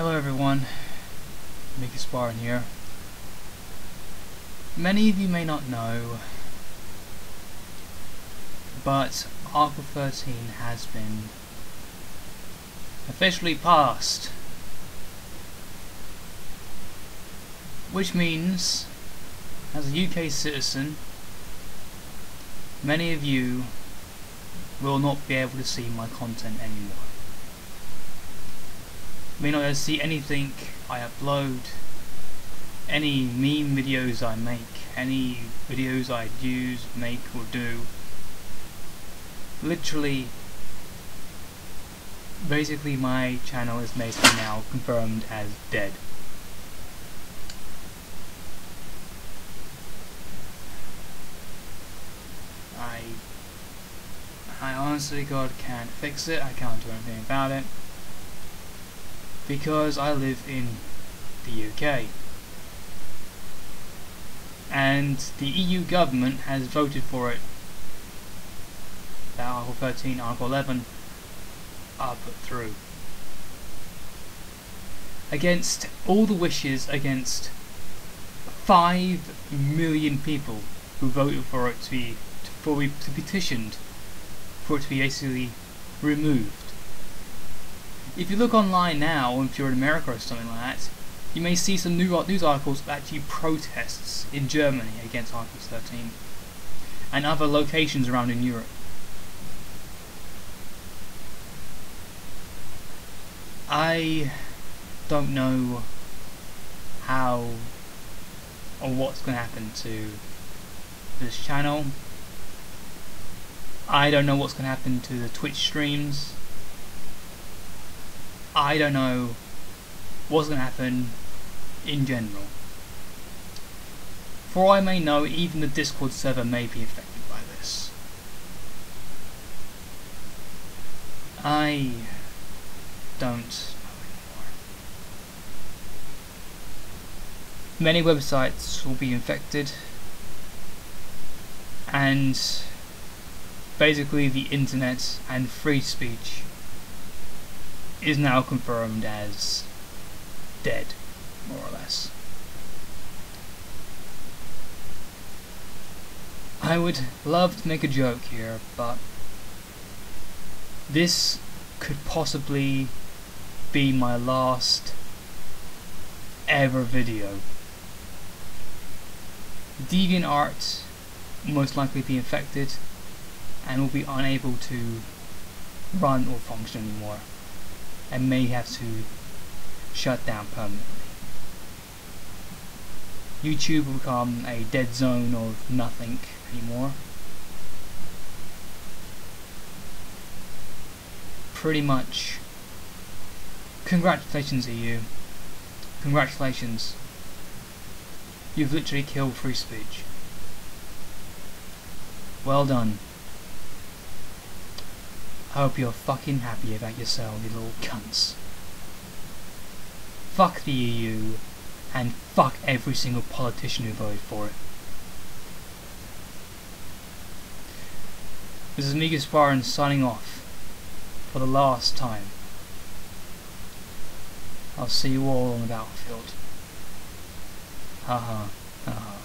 Hello everyone, Miku Spartan here. Many of you may not know, but Article 13 has been officially passed. Which means, as a UK citizen, many of you will not be able to see my content anymore. May not see anything I upload, any meme videos I make, any videos I use, make or do. Literally, basically my channel is basically now confirmed as dead. I I honestly God can't fix it, I can't do anything about it because I live in the UK and the EU government has voted for it. That Article 13, Article 11 are put through. Against all the wishes against 5 million people who voted for it to be for it to be petitioned for it to be basically removed. If you look online now, if you're in America or something like that, you may see some new news articles of actually protests in Germany against Article 13 and other locations around in Europe. I don't know how or what's going to happen to this channel I don't know what's going to happen to the Twitch streams. I don't know what's going to happen in general. For I may know, even the Discord server may be affected by this. I don't know anymore. Many websites will be infected and basically the internet and free speech is now confirmed as dead, more or less. I would love to make a joke here, but this could possibly be my last ever video. DeviantArt will most likely be infected and will be unable to run or function anymore and may have to shut down permanently. YouTube will become a dead zone of nothing anymore. Pretty much. Congratulations EU. Congratulations. You've literally killed free speech. Well done. I hope you're fucking happy about yourself, you little cunts. Fuck the EU, and fuck every single politician who voted for it. This is Spartan signing off for the last time. I'll see you all on the battlefield. Haha, haha.